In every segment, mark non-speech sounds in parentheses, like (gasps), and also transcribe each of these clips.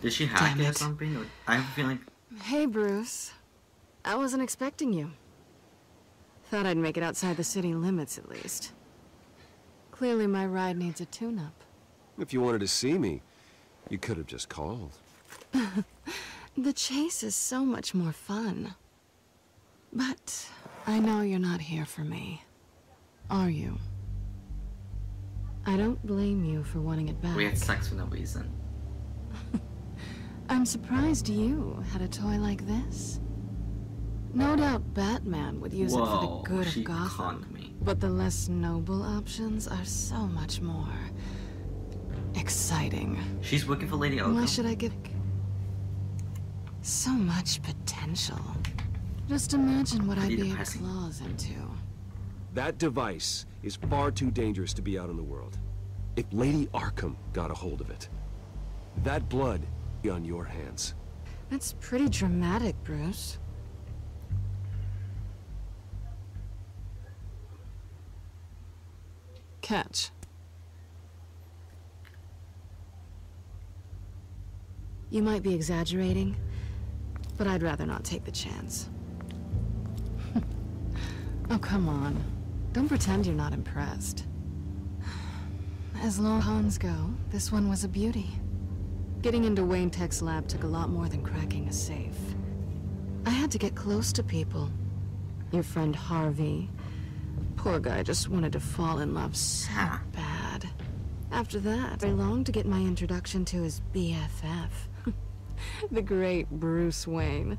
Did she hack Damn it or something? Or- I have a feeling. Hey, Bruce. I wasn't expecting you. Thought I'd make it outside the city limits at least. Clearly my ride needs a tune-up. If you wanted to see me, you could have just called. (laughs) The chase is so much more fun. But I know you're not here for me. Are you? I don't blame you for wanting it back. We had sex for no reason. I'm surprised you had a toy like this. No doubt Batman would use it for the good of Gotham. me. But the less noble options are so much more exciting. She's working for Lady Why should I give so much potential? Just imagine what I'd Pretty be able to depressing. claws into. That device is far too dangerous to be out in the world. If Lady Arkham got a hold of it, that blood be on your hands. That's pretty dramatic, Bruce. Catch. You might be exaggerating, but I'd rather not take the chance. (laughs) oh, come on. Don't pretend you're not impressed. (sighs) As long Hans go, this one was a beauty. Getting into Wayne Tech's lab took a lot more than cracking a safe. I had to get close to people. Your friend Harvey. Poor guy just wanted to fall in love so ah. bad. After that, I longed to get my introduction to his BFF. (laughs) the great Bruce Wayne.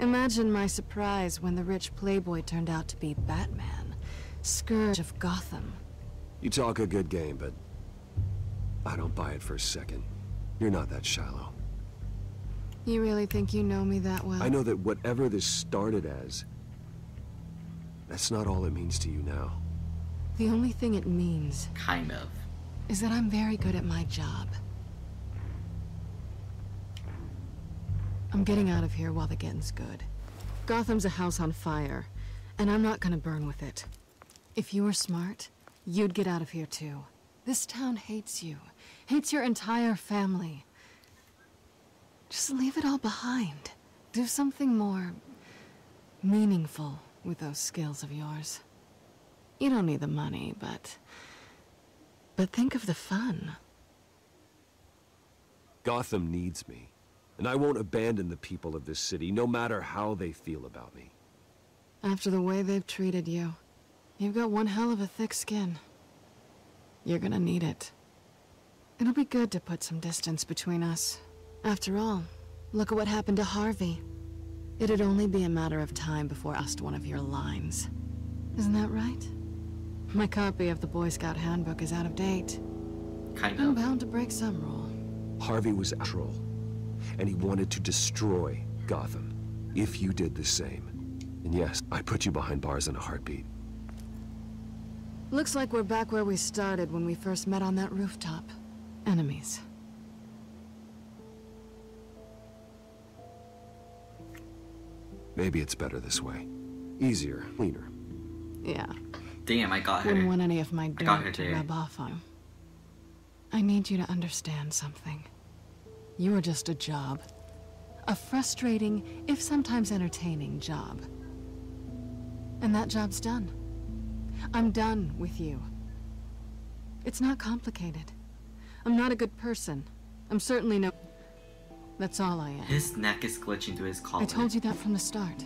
Imagine my surprise when the rich playboy turned out to be Batman, Scourge of Gotham. You talk a good game, but I don't buy it for a second. You're not that shallow. You really think you know me that well? I know that whatever this started as, that's not all it means to you now. The only thing it means Kind of. is that I'm very good at my job. I'm getting out of here while the getting's good. Gotham's a house on fire, and I'm not gonna burn with it. If you were smart, you'd get out of here too. This town hates you, hates your entire family. Just leave it all behind. Do something more meaningful with those skills of yours. You don't need the money, but but think of the fun. Gotham needs me, and I won't abandon the people of this city, no matter how they feel about me. After the way they've treated you, you've got one hell of a thick skin. You're gonna need it. It'll be good to put some distance between us. After all, look at what happened to Harvey. It'd only be a matter of time before I asked one of your lines. Isn't that right? My copy of the Boy Scout Handbook is out of date. Kind of. I'm bound to break some rule. Harvey was a troll, and he wanted to destroy Gotham, if you did the same. And yes, I'd put you behind bars in a heartbeat. Looks like we're back where we started when we first met on that rooftop. Enemies. Maybe it's better this way. Easier, cleaner. Yeah. Damn, I got Wouldn't her. want any of my got her dirt to rub off on you. I need you to understand something. You are just a job. A frustrating, if sometimes entertaining, job. And that job's done. I'm done with you. It's not complicated. I'm not a good person. I'm certainly no... That's all I am. His neck is glitching to his collar. I told you that from the start.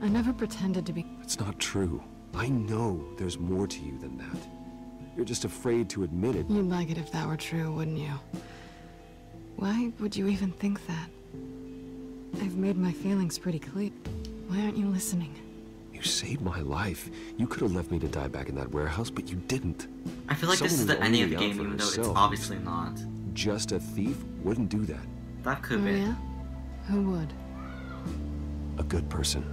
I never pretended to be... It's not true. I know there's more to you than that. You're just afraid to admit it. You'd like it if that were true, wouldn't you? Why would you even think that? I've made my feelings pretty clear. Why aren't you listening? You saved my life. You could have left me to die back in that warehouse, but you didn't. I feel like this is the who's ending of the game, even though it's herself. obviously not. Just a thief wouldn't do that. That could oh, be. yeah? Who would? A good person.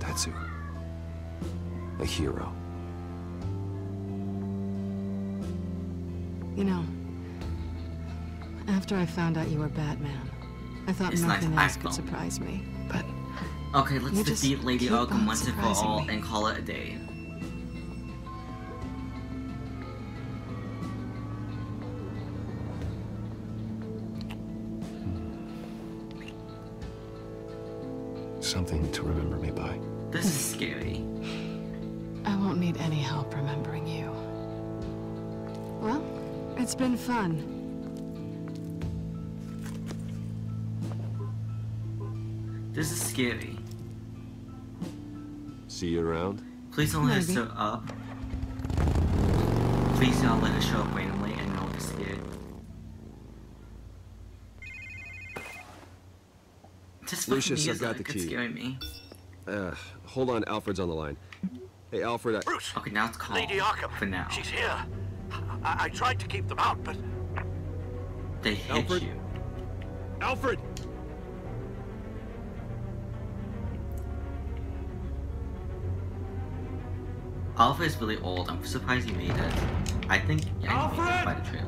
That's who. A hero. You know, after I found out you were Batman, I thought It's nice nothing else could backbone. surprise me. Okay, let's you defeat Lady Arkham once and for all and call it a day. Something to remember me by. This is scary. I won't need any help remembering you. Well, it's been fun. This is scary. See you around? Please don't let us show up. Please don't let us show up randomly and no one scared. This fucking Lucius, I've music, got the it's key. scaring me. Uh, hold on, Alfred's on the line. Hey, Alfred, I... Bruce, Okay, now it's calm. Lady Arkham. For now. She's here. I, I tried to keep them out, but They hit Alfred? you. Alfred! Alpha is really old. I'm surprised he made it. I think yeah, he made it by the trailer.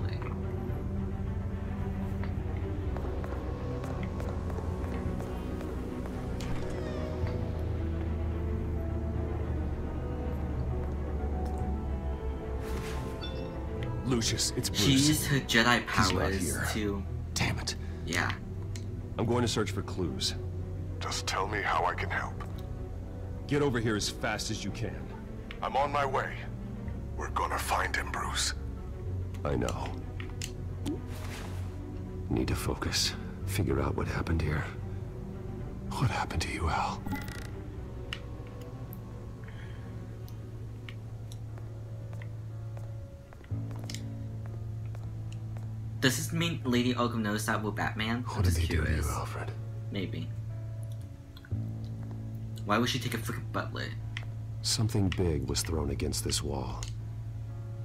Lucius, it's Bruce. She used her Jedi powers to Damn it. yeah. I'm going to search for clues. Just tell me how I can help. Get over here as fast as you can. I'm on my way. We're gonna find him, Bruce. I know. Need to focus. Figure out what happened here. What happened to you, Al? Does this mean Lady Arkham knows that we're Batman? I'm What did just they do to you, Alfred? Maybe. Why would she take a freaking butler? Something big was thrown against this wall.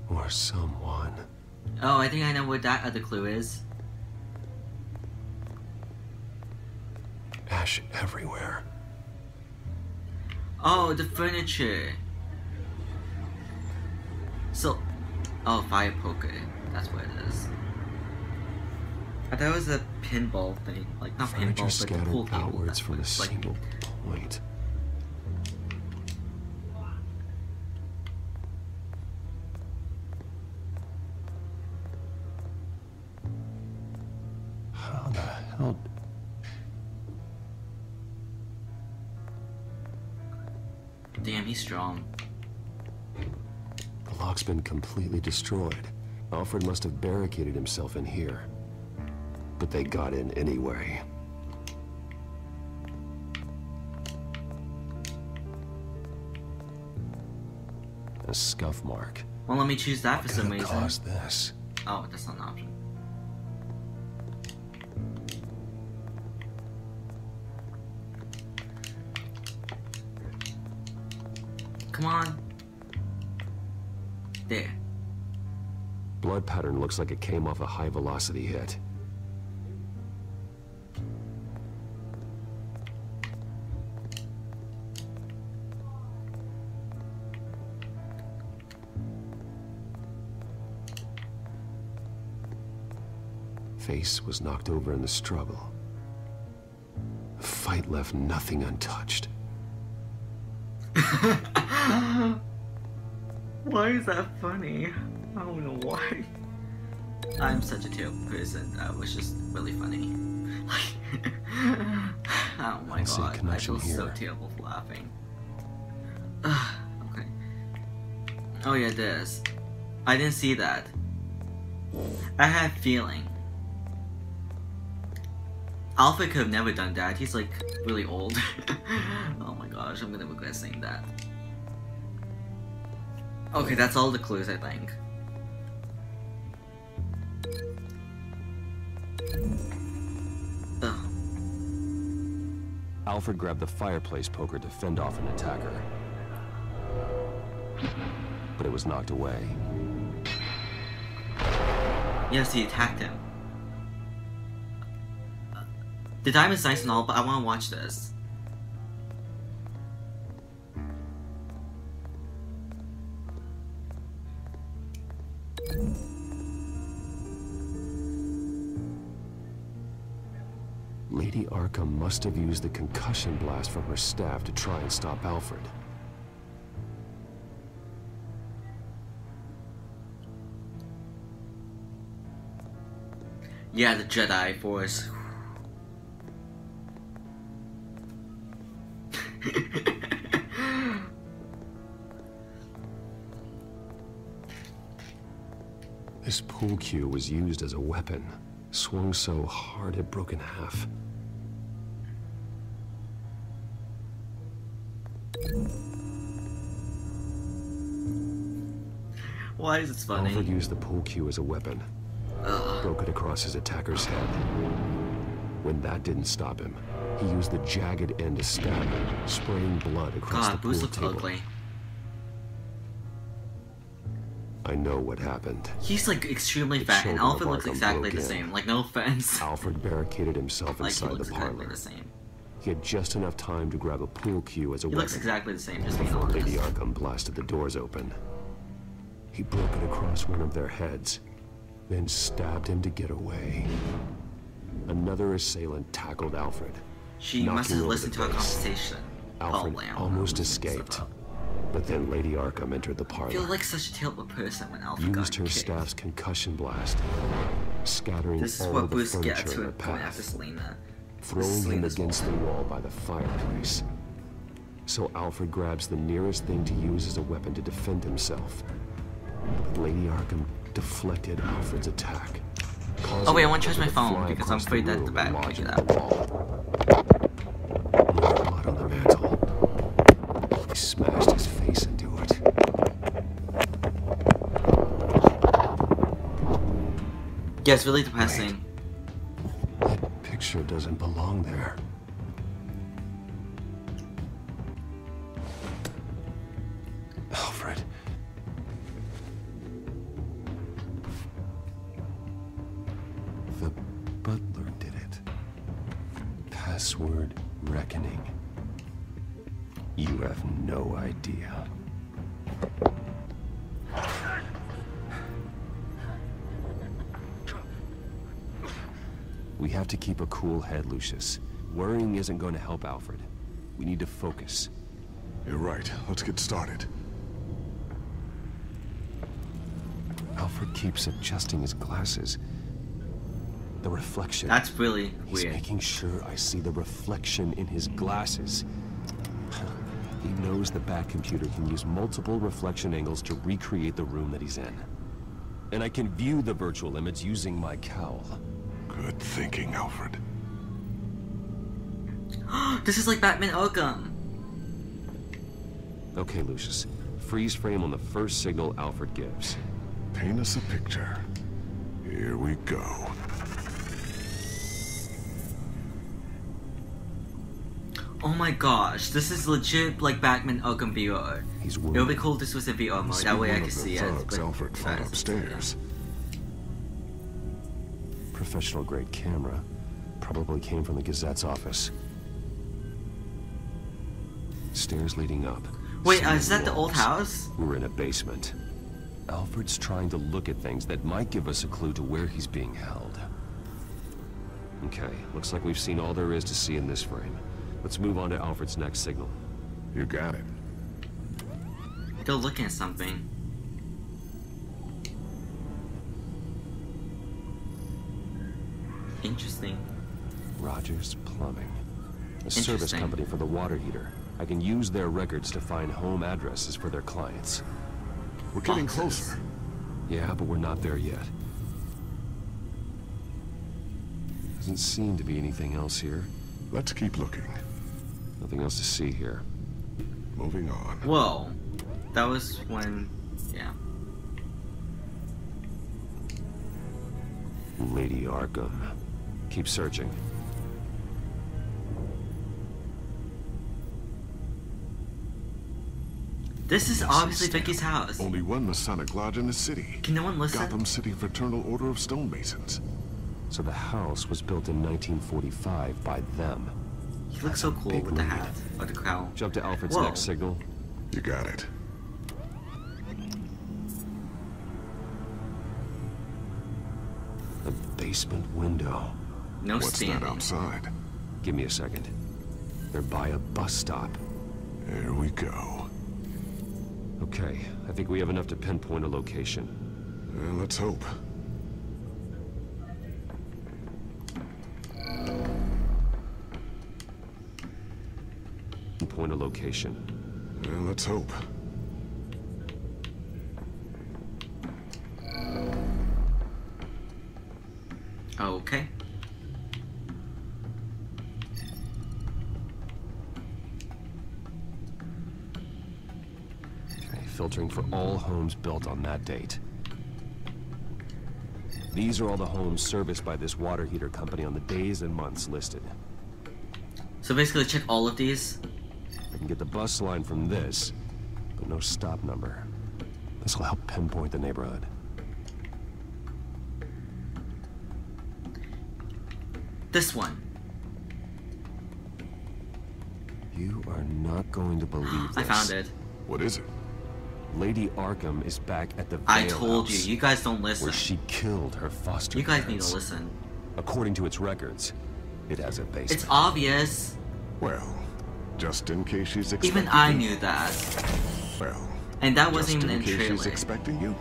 Or someone. Oh, I think I know what that other clue is. Ash everywhere. Oh, the furniture. So, oh, fire poker. That's what it is. I thought it was a pinball thing, like not Furniture pinball, but the scattered pool outwards from a like. single point. Been completely destroyed. Alfred must have barricaded himself in here. But they got in anyway. A scuff mark. Well, let me choose that for some reason. caused this. Oh, that's not an option. Come on. There. Blood pattern looks like it came off a high velocity hit. Face was knocked over in the struggle. The fight left nothing untouched. (laughs) Why is that funny? I don't know why. I'm such a terrible person. That was just really funny. Like, (laughs) oh my don't see a god, I connection feel so here. terrible for laughing. (sighs) Okay. Oh yeah, this. I didn't see that. I had a feeling. Alpha could have never done that. He's like really old. (laughs) oh my gosh, I'm gonna regret saying that. Okay, that's all the clues, I think. Ugh. Alfred grabbed the fireplace poker to fend off an attacker. But it was knocked away. Yes, he attacked him. Uh, the diamond's nice and all, but I want to watch this. Must have used the concussion blast from her staff to try and stop Alfred. Yeah, the Jedi Force. This pool cue was used as a weapon. Swung so hard it broke in half. Why is it funny? Alfred used the pool cue as a weapon. Ah. Broke it across his attacker's head. When that didn't stop him, he used the jagged end to stab him, spraying blood across God, the Bruce pool looks table. ugly. I know what happened. He's like extremely The fat, and Alfred looks exactly the in. same. Like, no offense. Alfred barricaded himself Like, he inside looks the exactly parlor. the same. He had just enough time to grab a pool cue as a He weapon. looks exactly the same, just being honest. Lady Arkham blasted the doors open. He broke it across one of their heads, then stabbed him to get away. Another assailant tackled Alfred. She must have listened the to our base. conversation. Oh, Alfred I know. almost escaped. But then Lady Arkham entered the I parlor. feel like such a terrible person when Alfred used her kicked. staff's concussion blast, scattering This is all what the Bruce furniture gets in when her going after Selina. throwing him against the fault. wall by the fireplace. So Alfred grabs the nearest thing to use as a weapon to defend himself. Lady Arkham deflected Alfred's attack. Oh wait, I want to charge my phone because I'm afraid that the room bat and will lodge pick it in the up. wall. More blood on the mantle. He smashed his face into it. Yeah, it's really depressing. That picture doesn't belong there. Lucius. Worrying isn't going to help Alfred. We need to focus. You're right. Let's get started. Alfred keeps adjusting his glasses. The reflection. That's really He's weird. making sure I see the reflection in his glasses. (sighs) he knows the Batcomputer can use multiple reflection angles to recreate the room that he's in. And I can view the virtual image using my cowl. Good thinking, Alfred. (gasps) this is like Batman Arkham. Okay, Lucius. Freeze frame on the first signal Alfred gives. Paint us a picture. Here we go. Oh my gosh, this is legit like Batman Arkham VR. He's It would be cool if this was a VR mode. That way I one could see it. thugs but- Alfred fought but- upstairs. Professional grade camera. Probably came from the Gazette's office. Stairs leading up. Wait, uh, is that the old house? We're in a basement. Alfred's trying to look at things that might give us a clue to where he's being held. Okay, looks like we've seen all there is to see in this frame. Let's move on to Alfred's next signal. You got it. They're looking at something. Interesting. Rogers Plumbing. A service company for the water heater. I can use their records to find home addresses for their clients. We're getting closer. Yeah, but we're not there yet. Doesn't seem to be anything else here. Let's keep looking. Nothing else to see here. Moving on. Whoa. That was when. Yeah. Lady Arkham. Keep searching. This is obviously Vicky's house. Only one Masonic Lodge in the city. Can no one listen? Gotham City Fraternal Order of Stonemasons. So the house was built in 1945 by them. He looks so cool big with the lead. hat or the crown. Jump to Alfred's Whoa. next signal. You got it. The basement window. No What's standing. that outside? Give me a second. They're by a bus stop. There we go. Okay, I think we have enough to pinpoint a location. Uh, let's hope. pinpoint a location. Let's hope. Filtering for all homes built on that date. These are all the homes serviced by this water heater company on the days and months listed. So basically check all of these. I can get the bus line from this, but no stop number. This will help pinpoint the neighborhood. This one. You are not going to believe this. (gasps) I found it. What is it? Lady Arkham is back at the I Vale told you. House, You guys don't listen. where she killed her foster You guys need to listen. According to its records, it has a base. It's obvious. Well, just in case she's expecting Even I you. knew that. Well, And that just wasn't even in in case she's expecting you.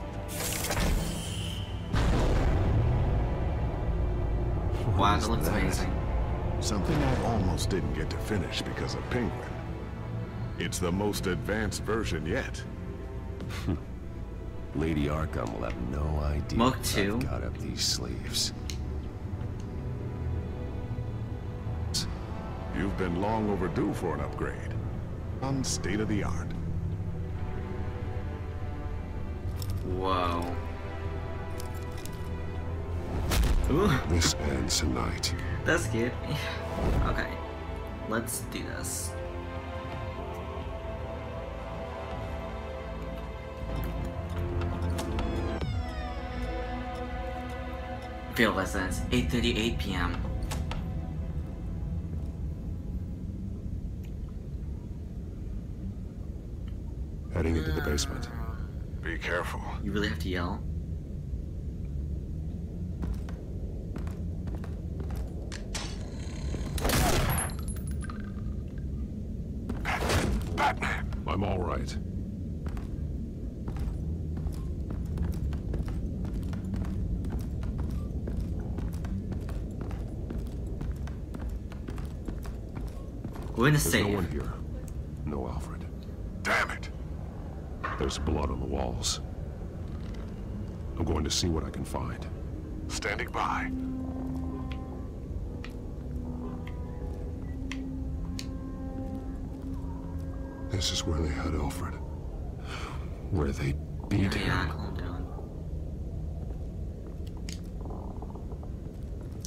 Wow, that looks that? amazing. Something I almost didn't get to finish because of Penguin. It's the most advanced version yet. (laughs) Lady Arkham will have no idea Mook what two? I've got up these sleeves. You've been long overdue for an upgrade. On state of the art. Wow. Ooh, This ends tonight. that scared me. Okay, let's do this. Fail lessons, 8.38 p.m. Heading into the basement. Be careful. You really have to yell? Batman! I'm all right. We're in a There's safe. no one here. No Alfred. Damn it! There's blood on the walls. I'm going to see what I can find. Standing by. This is where they had Alfred. Where they beat Yeah, him.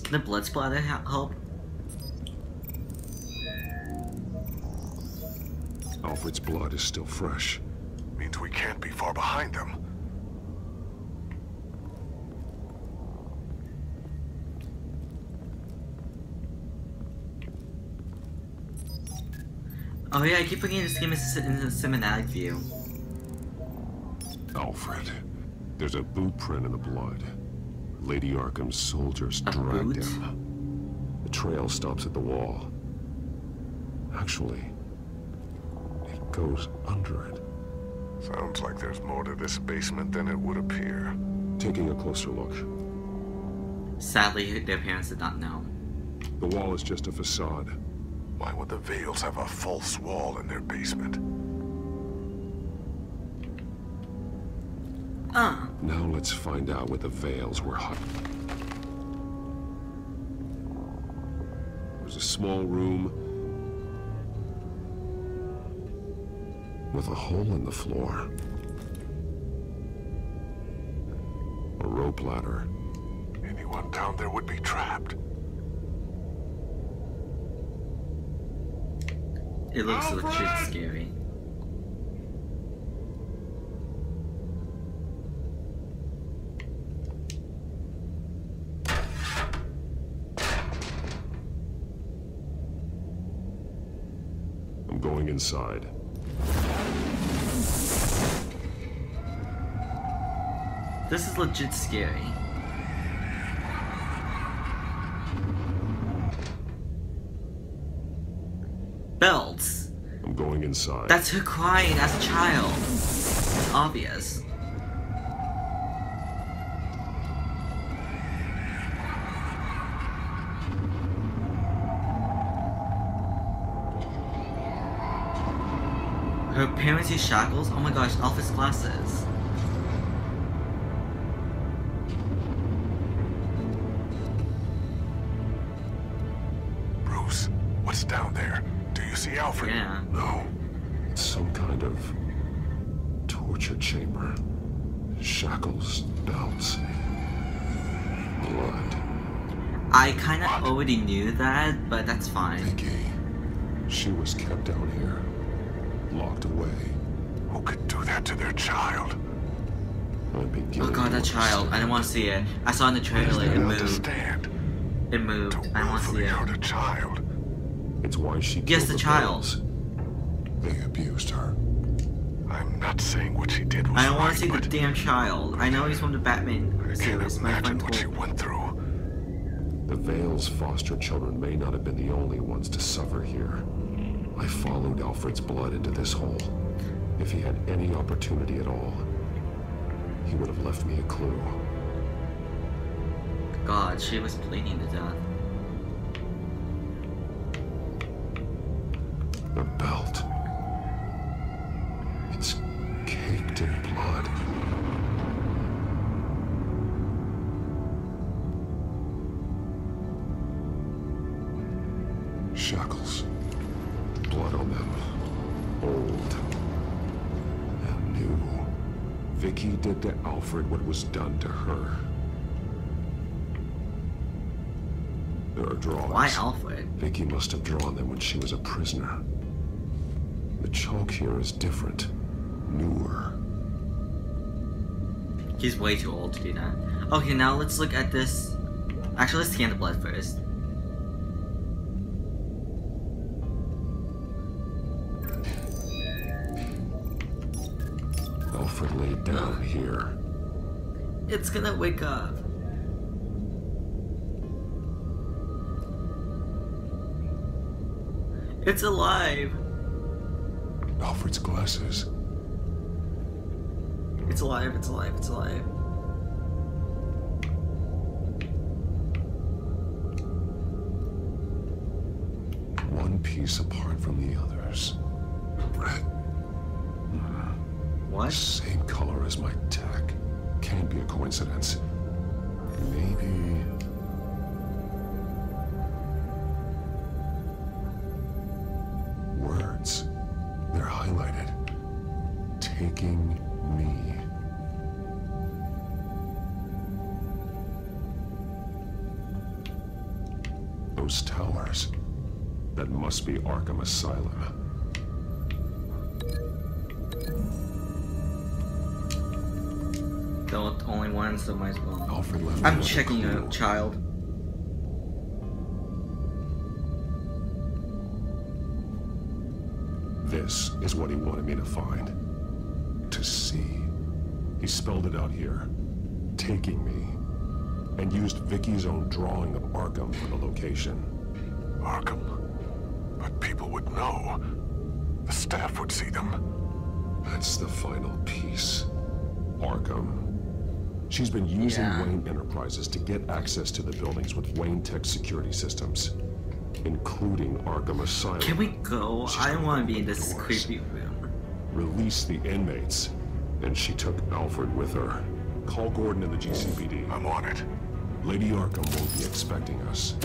Can the blood splatter help? Alfred's blood is still fresh. Means we can't be far behind them. Oh yeah, I keep forgetting this game is in the cinematic view. Alfred. There's a boot print in the blood. Lady Arkham's soldiers A dragged boot? him. The trail stops at the wall. Actually, it goes under it. Sounds like there's more to this basement than it would appear. Taking a closer look. Sadly, their parents did not know. The wall is just a facade. Why would the Vales have a false wall in their basement? Ah, Now let's find out what the Vales were hiding. There's a small room with a hole in the floor. A rope ladder. Anyone down there would be trapped. it looks legit scary. I'm going inside. This is legit scary. Belts. I'm going inside. That's her crying as a child. It's obvious. Her parents use shackles? Oh my gosh, Alpha's glasses. Already knew that, but that's fine. Vicky, she was kept down here, locked away. Who could do that to their child? Oh god, that child. I didn't want to see it. I saw in the trailer, it don't moved. understand. It moved. To I don't want to see it. a child. It's why she Yes, killed the child. girls. They abused her. I'm not saying what she did was I don't want to see the damn child. I know he's from the Batman I can't series. Imagine what she went through. The Vale's foster children may not have been the only ones to suffer here. I followed Alfred's blood into this hole. If he had any opportunity at all, he would have left me a clue. God, she was bleeding to death. The belt. There are drawings. Why Alfred? Vicky must have drawn them when she was a prisoner. The chalk here is different. Newer. He's way too old to do that. Okay, now let's look at this. Actually, let's scan the blood first. Alfred laid down here. It's gonna wake up. It's alive. Alfred's glasses. It's alive. It's alive. It's alive. One piece apart from the others. Red. What? Same color as my tech. Can't be a coincidence. Maybe. Taking me. Those towers. That must be Arkham Asylum. The only one, so might as well. Alfred left. I'm me with a checking clue. a child. This is what he wanted me to find. To see. He spelled it out here. Taking me. And used Vicky's own drawing of Arkham for the location. Arkham. But people would know. The staff would see them. That's the final piece. Arkham. She's been using Yeah. Wayne Enterprises to get access to the buildings with Wayne Tech security systems. Including Arkham Asylum. Can we go? She's I gonna want to be in this doors. creepy room. Release the inmates. And she took Alfred with her. Call Gordon and the GCPD. I'm on it. Lady Arkham won't be expecting us.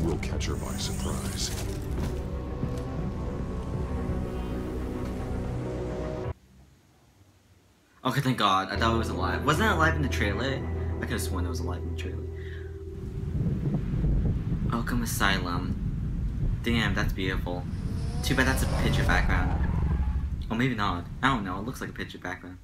We'll catch her by surprise. Okay, thank God. I thought it was alive. Wasn't it alive in the trailer? I could have sworn it was alive in the trailer. Arkham Asylum. Damn, that's beautiful. Too bad that's a picture background. Or maybe not. I don't know. It looks like a picture background.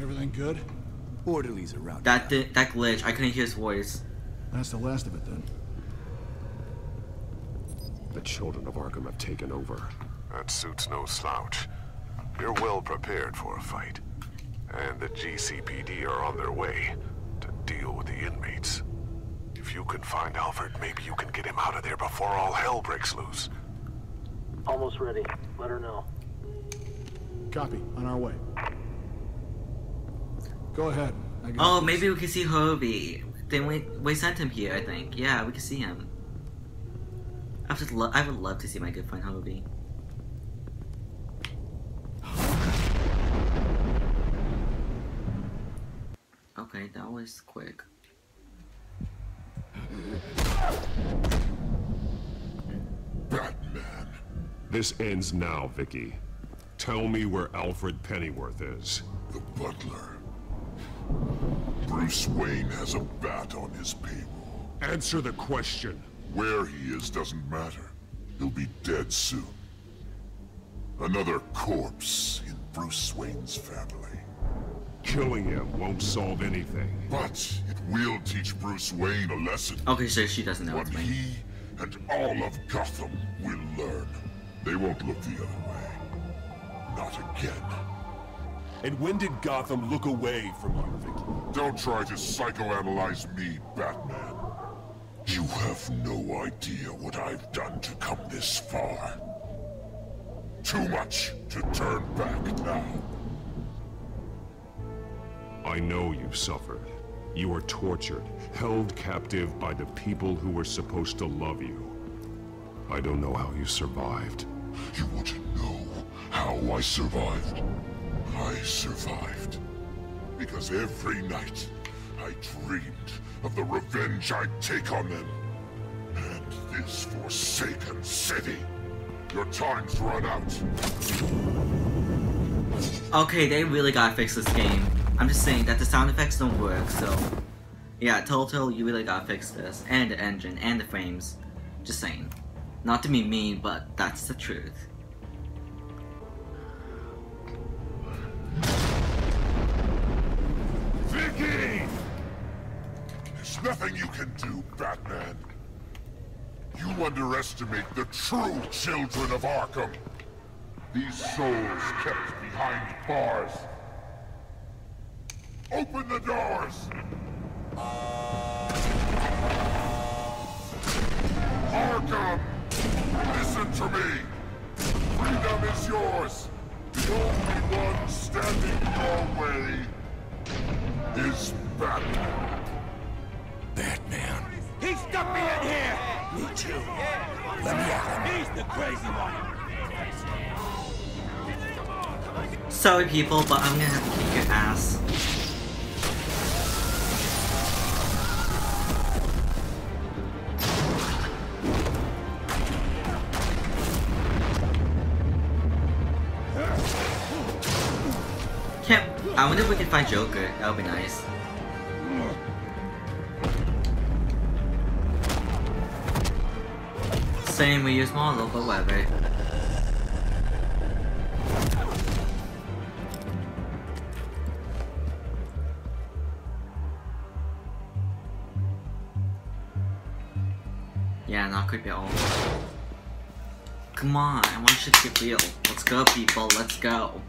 Everything good? Orderlies around. That di- that glitch. I couldn't hear his voice. That's the last of it then. The children of Arkham have taken over. That suit's no slouch. You're well prepared for a fight. And the GCPD are on their way to deal with the inmates. If you can find Alfred, maybe you can get him out of there before all hell breaks loose. Almost ready. Let her know. Copy. On our way. Go ahead. I got Oh, this. maybe we can see Hobie. Then we we sent him here, I think. Yeah, we can see him. I just lo- I would love to see my good friend Hobie. Okay, quick. Batman. This ends now, Vicky. Tell me where Alfred Pennyworth is. The butler. Bruce Wayne has a bat on his payroll. Answer the question. Where he is doesn't matter. He'll be dead soon. Another corpse in Bruce Wayne's family. Killing him won't solve anything. But it will teach Bruce Wayne a lesson. Okay, so she doesn't know One it's me. he and all of Gotham will learn. They won't look the other way. Not again. And when did Gotham look away from you, Vicky? Don't try to psychoanalyze me, Batman. You have no idea what I've done to come this far. Too much to turn back now. I know you suffered. You were tortured, held captive by the people who were supposed to love you. I don't know how you survived. You want to know how I survived? I survived because every night I dreamed of the revenge I'd take on them. And this forsaken city. Your time's run out. Okay, they really gotta fix this game. I'm just saying that the sound effects don't work, so... Yeah, Telltale, you really gotta fix this. And the engine, and the frames. Just saying. Not to be mean, but that's the truth. Vicky! There's nothing you can do, Batman. You underestimate the true children of Arkham. These souls kept behind bars. Open the doors! Arkham! Listen to me! Freedom is yours! The only one standing in your way is Batman. Batman. He stuck me in here! Me too. Let me out. He's the crazy one. Sorry people, but I'm gonna have to kick your ass. Can't. I wonder if we can find Joker. That would be nice. Same, we use model, but whatever. Yeah, not creepy at all. Come on, I want shit to get real. Let's go, people, let's go.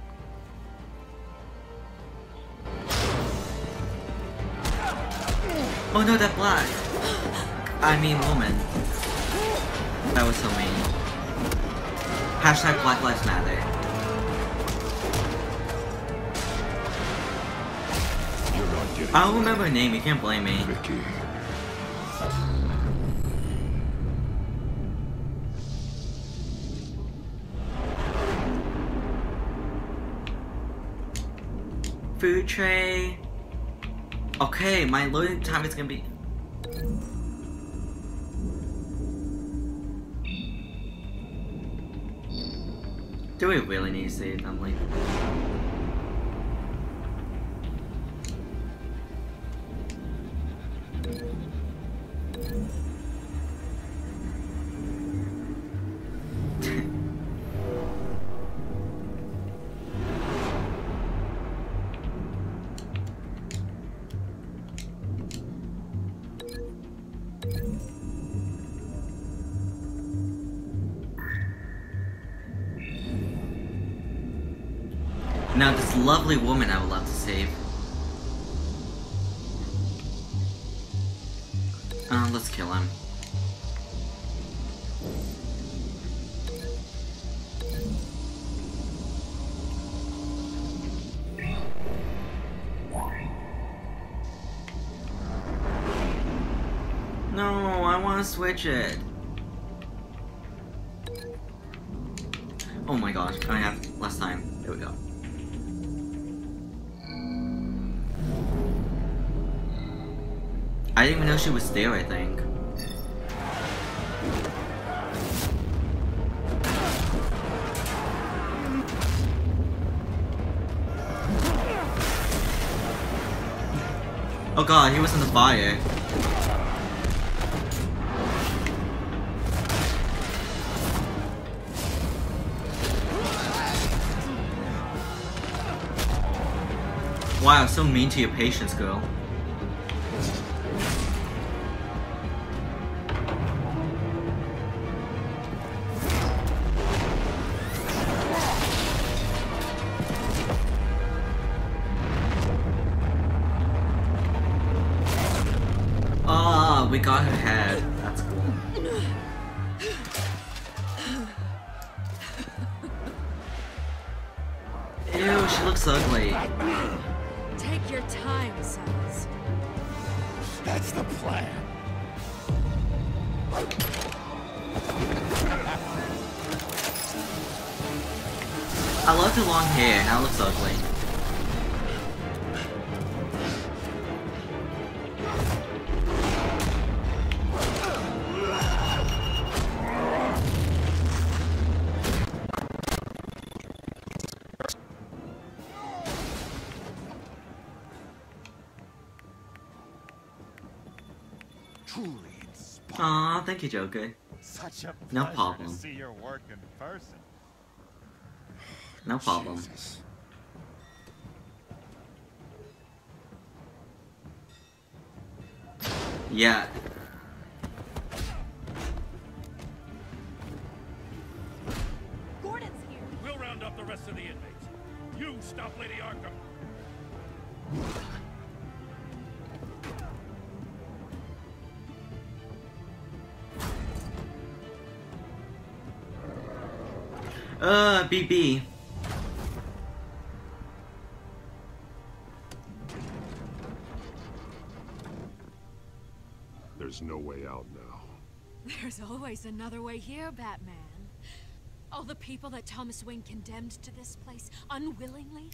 Oh no, that black. I mean, woman. That was so mean. Hashtag Black Lives Matter. You're not getting I don't remember her name, you can't blame me. Food tray. Okay, my loading time is gonna be. Do we really need to save Emily? Now, lovely woman I would love to save. Uh, let's kill him. No, I want to switch it. Oh my gosh, I have less time. There we go. I didn't even know she was there, I think. Oh god, he was in the fire. Wow, so mean to your patients, girl. Got her head. That's cool. Ew, she looks ugly. Take your time, sons. That's the plan. I love the long hair, now it looks ugly. Thank you, Joker. Such a No problem. to see your work in person. No problem. Jesus. Yeah. Gordon's here. We'll round up the rest of the inmates. You stop Lady Arkham. BB. There's no way out now. There's always another way here, Batman. All the people that Thomas Wayne condemned to this place unwillingly,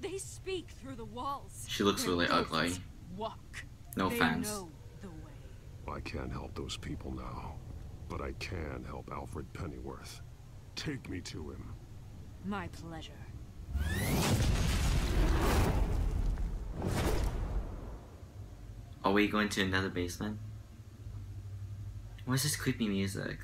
they speak through the walls. She looks where really ugly. Walk. No they offense. know the way. I can't help those people now, but I can help Alfred Pennyworth. Take me to him. My pleasure. Are we going to another basement? Why is this creepy music?